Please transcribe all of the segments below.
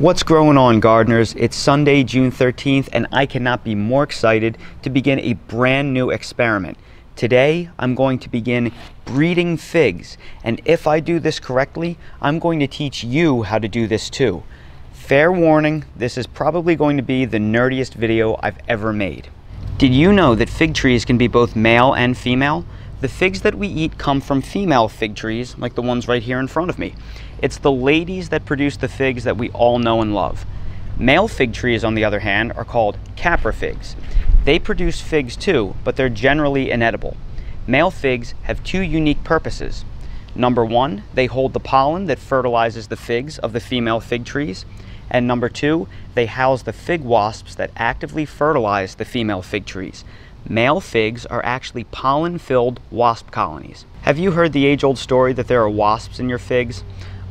What's growing on, gardeners? It's Sunday, June 13th, and I cannot be more excited to begin a brand new experiment. Today, I'm going to begin breeding figs, and if I do this correctly, I'm going to teach you how to do this too. Fair warning, this is probably going to be the nerdiest video I've ever made. Did you know that fig trees can be both male and female? The figs that we eat come from female fig trees, like the ones right here in front of me. It's the ladies that produce the figs that we all know and love. Male fig trees, on the other hand, are called caprifigs. They produce figs too, but they're generally inedible. Male figs have two unique purposes. Number one, they hold the pollen that fertilizes the figs of the female fig trees. And number two, they house the fig wasps that actively fertilize the female fig trees. Male figs are actually pollen-filled wasp colonies. Have you heard the age-old story that there are wasps in your figs?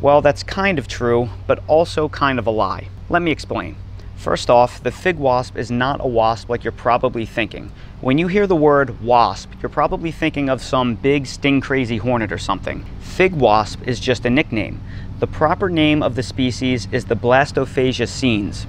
Well, that's kind of true, but also kind of a lie. Let me explain. First off, the fig wasp is not a wasp like you're probably thinking. When you hear the word wasp, you're probably thinking of some big sting crazy hornet or something. Fig wasp is just a nickname. The proper name of the species is the Blastophaga psenes.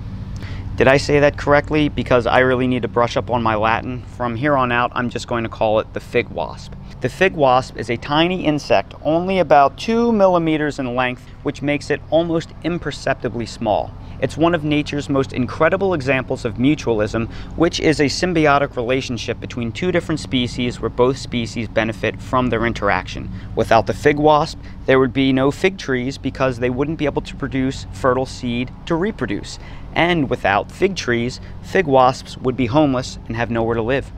Did I say that correctly? Because I really need to brush up on my Latin. From here on out, I'm just going to call it the fig wasp. The fig wasp is a tiny insect, only about two millimeters in length, which makes it almost imperceptibly small. It's one of nature's most incredible examples of mutualism, which is a symbiotic relationship between two different species where both species benefit from their interaction. Without the fig wasp, there would be no fig trees because they wouldn't be able to produce fertile seed to reproduce. And without fig trees, fig wasps would be homeless and have nowhere to live.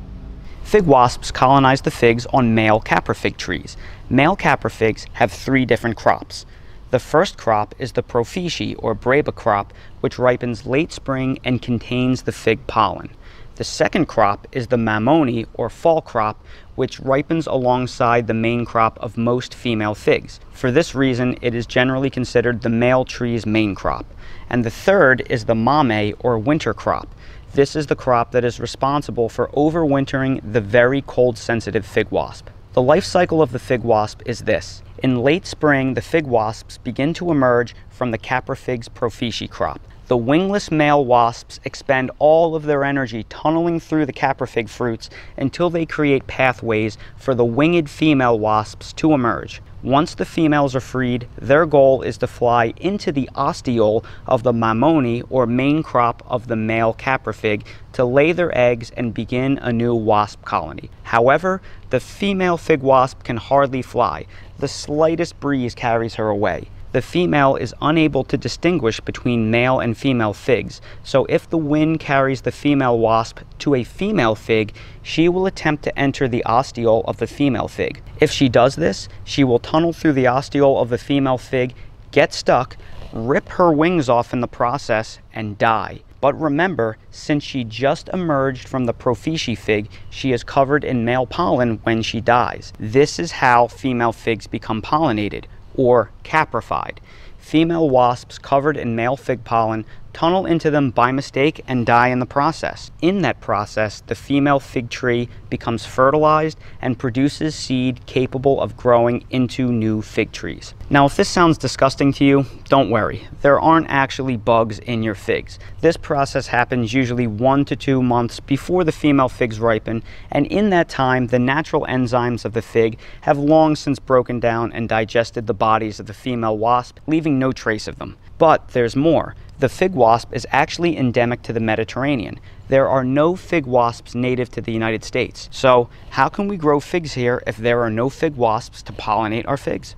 Fig wasps colonize the figs on male caprifig trees. Male caprifigs have three different crops. The first crop is the profichi or Breba crop, which ripens late spring and contains the fig pollen. The second crop is the Mammoni or fall crop, which ripens alongside the main crop of most female figs. For this reason, it is generally considered the male tree's main crop. And the third is the Mamme or winter crop. This is the crop that is responsible for overwintering the very cold sensitive fig wasp. The life cycle of the fig wasp is this. In late spring, the fig wasps begin to emerge from the caprifig's Profichi crop. The wingless male wasps expend all of their energy tunneling through the caprifig fruits until they create pathways for the winged female wasps to emerge. Once the females are freed, their goal is to fly into the ostiole of the mammoni or main crop of the male caprifig to lay their eggs and begin a new wasp colony. However, the female fig wasp can hardly fly. The slightest breeze carries her away the female is unable to distinguish between male and female figs. So if the wind carries the female wasp to a female fig, she will attempt to enter the ostiole of the female fig. If she does this, she will tunnel through the ostiole of the female fig, get stuck, rip her wings off in the process, and die. But remember, since she just emerged from the profichi fig, she is covered in male pollen when she dies. This is how female figs become pollinated or caprified. Female wasps covered in male fig pollen tunnel into them by mistake and die in the process. In that process, the female fig tree becomes fertilized and produces seed capable of growing into new fig trees. Now, if this sounds disgusting to you, don't worry. There aren't actually bugs in your figs. This process happens usually one to two months before the female figs ripen, and in that time, the natural enzymes of the fig have long since broken down and digested the bodies of the female wasp, leaving no trace of them. But there's more. The fig wasp is actually endemic to the Mediterranean. There are no fig wasps native to the United States. So how can we grow figs here if there are no fig wasps to pollinate our figs?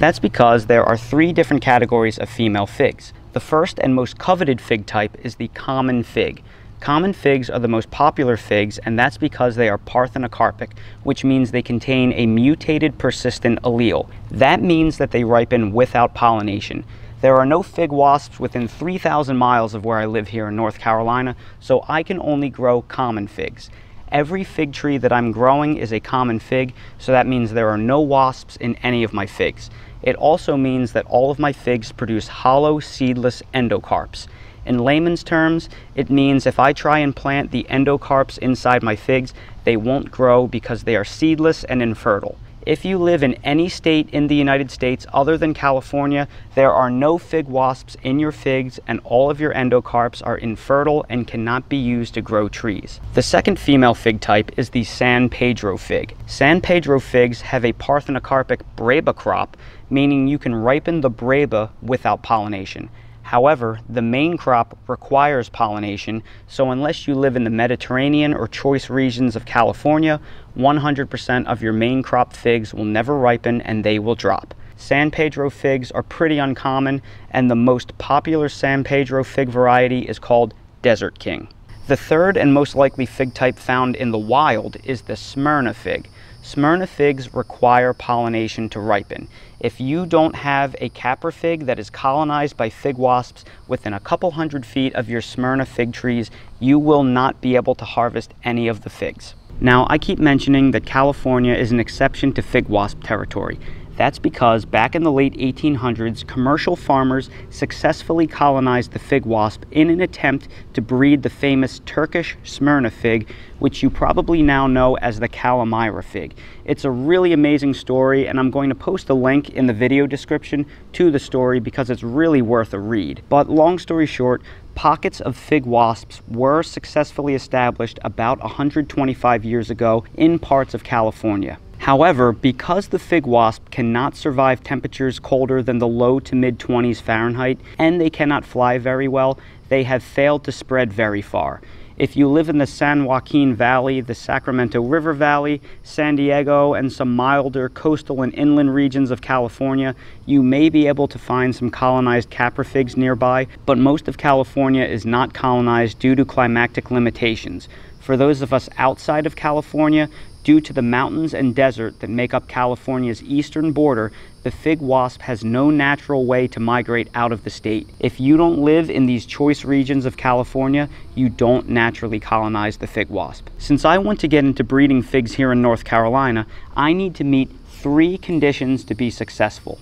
That's because there are three different categories of female figs. The first and most coveted fig type is the common fig. Common figs are the most popular figs, and that's because they are parthenocarpic, which means they contain a mutated persistent allele. That means that they ripen without pollination. There are no fig wasps within 3,000 miles of where I live here in North Carolina, so I can only grow common figs. Every fig tree that I'm growing is a common fig, so that means there are no wasps in any of my figs. It also means that all of my figs produce hollow, seedless endocarps. In layman's terms, it means if I try and plant the endocarps inside my figs, they won't grow because they are seedless and infertile. If you live in any state in the United States other than California, there are no fig wasps in your figs and all of your endocarps are infertile and cannot be used to grow trees. The second female fig type is the San Pedro fig. San Pedro figs have a parthenocarpic breba crop, meaning you can ripen the breba without pollination. However, the main crop requires pollination, so unless you live in the Mediterranean or choice regions of California, 100% of your main crop figs will never ripen and they will drop. San Pedro figs are pretty uncommon, and the most popular San Pedro fig variety is called Desert King. The third and most likely fig type found in the wild is the Smyrna fig. Smyrna figs require pollination to ripen. If you don't have a caprifig that is colonized by fig wasps within a couple hundred feet of your Smyrna fig trees, you will not be able to harvest any of the figs. Now, I keep mentioning that California is an exception to fig wasp territory. That's because back in the late 1800s, commercial farmers successfully colonized the fig wasp in an attempt to breed the famous Turkish Smyrna fig, which you probably now know as the Calimyrna fig. It's a really amazing story, and I'm going to post a link in the video description to the story because it's really worth a read. But long story short, pockets of fig wasps were successfully established about 125 years ago in parts of California. However, because the fig wasp cannot survive temperatures colder than the low to mid 20s Fahrenheit and they cannot fly very well, they have failed to spread very far. If you live in the San Joaquin Valley, the Sacramento River Valley, San Diego, and some milder coastal and inland regions of California, you may be able to find some colonized caprifigs nearby, but most of California is not colonized due to climatic limitations. For those of us outside of California, Due to the mountains and desert that make up California's eastern border, the fig wasp has no natural way to migrate out of the state. If you don't live in these choice regions of California, you don't naturally colonize the fig wasp. Since I want to get into breeding figs here in North Carolina, I need to meet three conditions to be successful.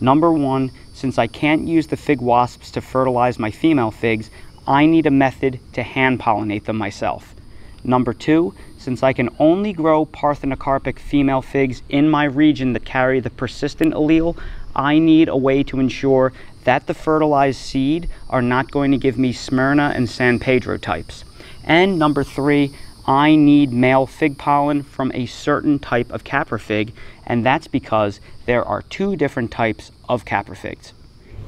Number one, since I can't use the fig wasps to fertilize my female figs, I need a method to hand pollinate them myself. Number two, since I can only grow parthenocarpic female figs in my region that carry the persistent allele, I need a way to ensure that the fertilized seed are not going to give me Smyrna and San Pedro types. And number three, I need male fig pollen from a certain type of caprifig, and that's because there are two different types of caprifigs.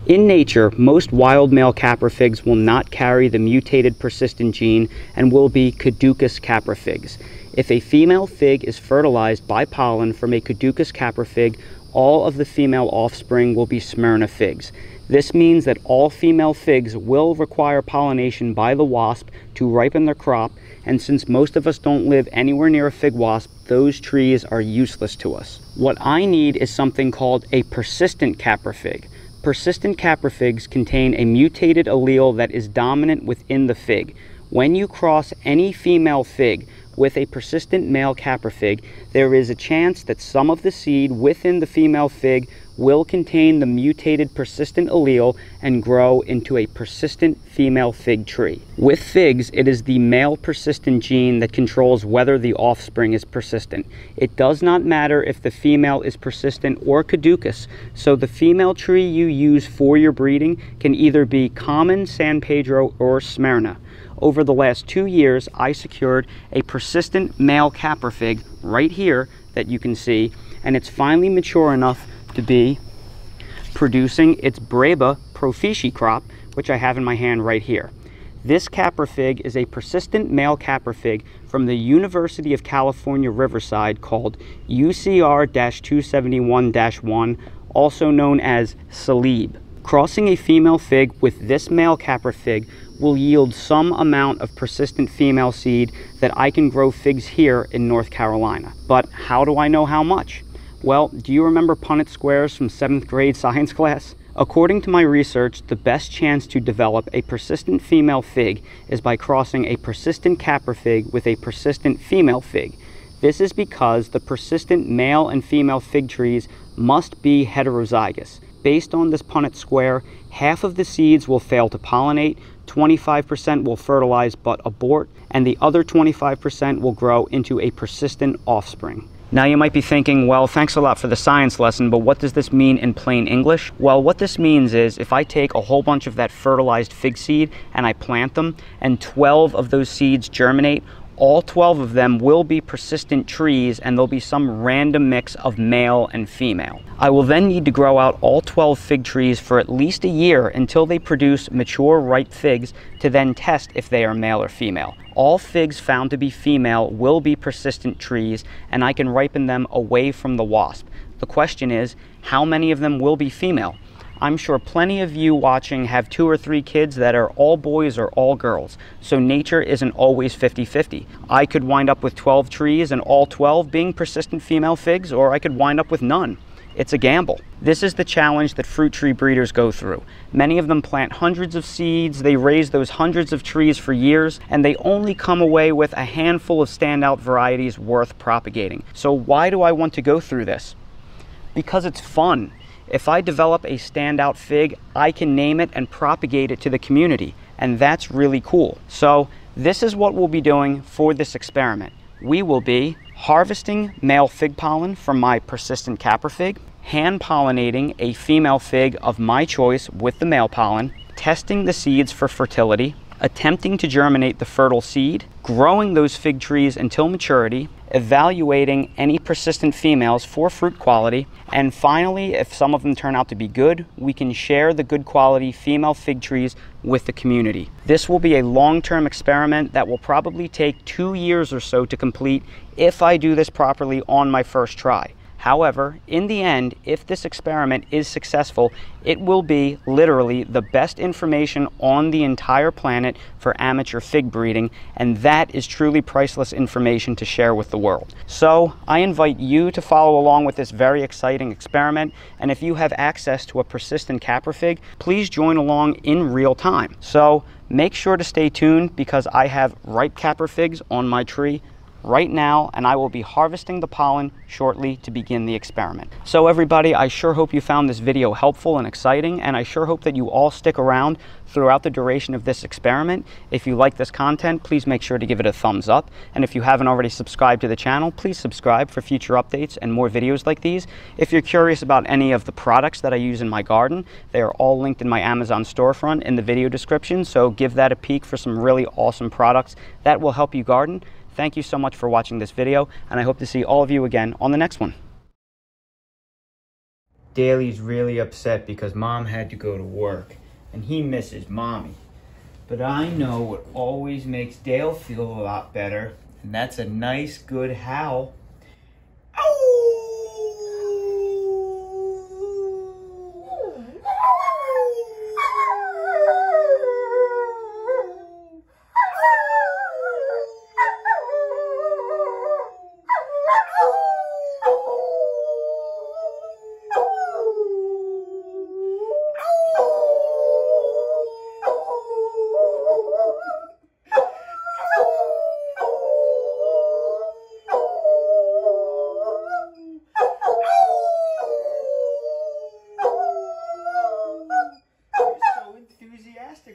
In nature, most wild male caprifigs will not carry the mutated persistent gene and will be caducous caprifigs. If a female fig is fertilized by pollen from a caducous caprifig, all of the female offspring will be Smyrna figs. This means that all female figs will require pollination by the wasp to ripen their crop, and since most of us don't live anywhere near a fig wasp, those trees are useless to us. What I need is something called a persistent caprifig. Persistent caprifigs contain a mutated allele that is dominant within the fig. When you cross any female fig with a persistent male caprifig, there is a chance that some of the seed within the female fig will contain the mutated persistent allele and grow into a persistent female fig tree. With figs, it is the male persistent gene that controls whether the offspring is persistent. It does not matter if the female is persistent or caducous, so the female tree you use for your breeding can either be common San Pedro or Smyrna. Over the last two years, I secured a persistent male caprifig right here that you can see, and it's finally mature enough to be producing its Breba profichi crop, which I have in my hand right here. This caprifig is a persistent male caprifig from the University of California Riverside called UCR-271-1, also known as Salib. Crossing a female fig with this male caprifig will yield some amount of persistent female seed that I can grow figs here in North Carolina. But how do I know how much? Well, do you remember Punnett squares from 7th grade science class? According to my research, the best chance to develop a persistent female fig is by crossing a persistent capra fig with a persistent female fig. This is because the persistent male and female fig trees must be heterozygous. Based on this Punnett square, half of the seeds will fail to pollinate, 25% will fertilize but abort, and the other 25% will grow into a persistent offspring. Now you might be thinking, well, thanks a lot for the science lesson, but what does this mean in plain English? Well, what this means is if I take a whole bunch of that fertilized fig seed and I plant them, and 12 of those seeds germinate, all 12 of them will be persistent trees and there'll be some random mix of male and female. I will then need to grow out all 12 fig trees for at least a year until they produce mature ripe figs to then test if they are male or female. All figs found to be female will be persistent trees and I can ripen them away from the wasp. The question is, how many of them will be female? I'm sure plenty of you watching have two or three kids that are all boys or all girls, so nature isn't always 50-50. I could wind up with 12 trees and all 12 being persistent female figs, or I could wind up with none. It's a gamble. This is the challenge that fruit tree breeders go through. Many of them plant hundreds of seeds, they raise those hundreds of trees for years, and they only come away with a handful of standout varieties worth propagating. So why do I want to go through this? Because it's fun. If I develop a standout fig, I can name it and propagate it to the community, and that's really cool. So this is what we'll be doing for this experiment. We will be harvesting male fig pollen from my persistent Caprifig, hand pollinating a female fig of my choice with the male pollen, testing the seeds for fertility, attempting to germinate the fertile seed, growing those fig trees until maturity, evaluating any persistent females for fruit quality, and finally, if some of them turn out to be good, we can share the good quality female fig trees with the community. This will be a long-term experiment that will probably take two years or so to complete if I do this properly on my first try. However, in the end, if this experiment is successful, it will be literally the best information on the entire planet for amateur fig breeding, and that is truly priceless information to share with the world. So I invite you to follow along with this very exciting experiment, and if you have access to a persistent Caprifig, please join along in real time. So make sure to stay tuned because I have ripe Caprifigs on my tree right now and I will be harvesting the pollen shortly to begin the experiment. So everybody, I sure hope you found this video helpful and exciting and I sure hope that you all stick around throughout the duration of this experiment. If you like this content, please make sure to give it a thumbs up. And if you haven't already subscribed to the channel, please subscribe for future updates and more videos like these. If you're curious about any of the products that I use in my garden, they are all linked in my Amazon storefront in the video description. So give that a peek for some really awesome products that will help you garden. Thank you so much for watching this video, and I hope to see all of you again on the next one. Daly's really upset because mom had to go to work, and he misses mommy. But I know what always makes Dale feel a lot better, and that's a nice, good howl.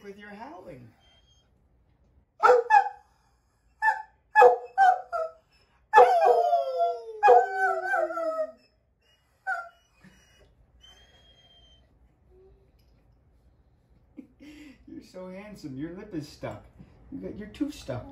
With your howling. You're so handsome. Your lip is stuck. You got your tooth stuck.